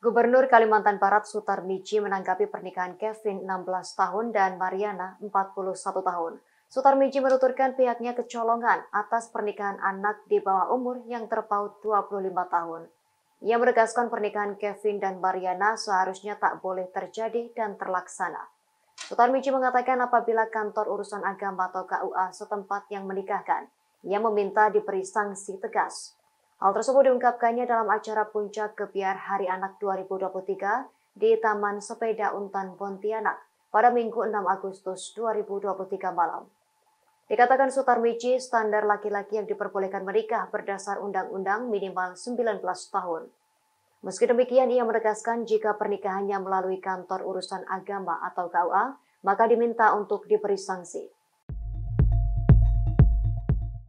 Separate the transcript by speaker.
Speaker 1: Gubernur Kalimantan Barat Sutar Miji menanggapi pernikahan Kevin 16 tahun dan Mariana 41 tahun. Sutar Miji menuturkan pihaknya kecolongan atas pernikahan anak di bawah umur yang terpaut 25 tahun. Ia menegaskan pernikahan Kevin dan Mariana seharusnya tak boleh terjadi dan terlaksana. Sutar Miji mengatakan apabila kantor urusan agama atau KUA setempat yang menikahkan, ia meminta diberi sanksi tegas. Hal tersebut diungkapkannya dalam acara Puncak Kebiar Hari Anak 2023 di Taman Sepeda Untan Pontianak pada Minggu 6 Agustus 2023 malam. Dikatakan Sutarmiji, standar laki-laki yang diperbolehkan menikah berdasar undang-undang minimal 19 tahun. Meski demikian, ia menegaskan jika pernikahannya melalui kantor urusan agama atau KUA, maka diminta untuk diberi sanksi.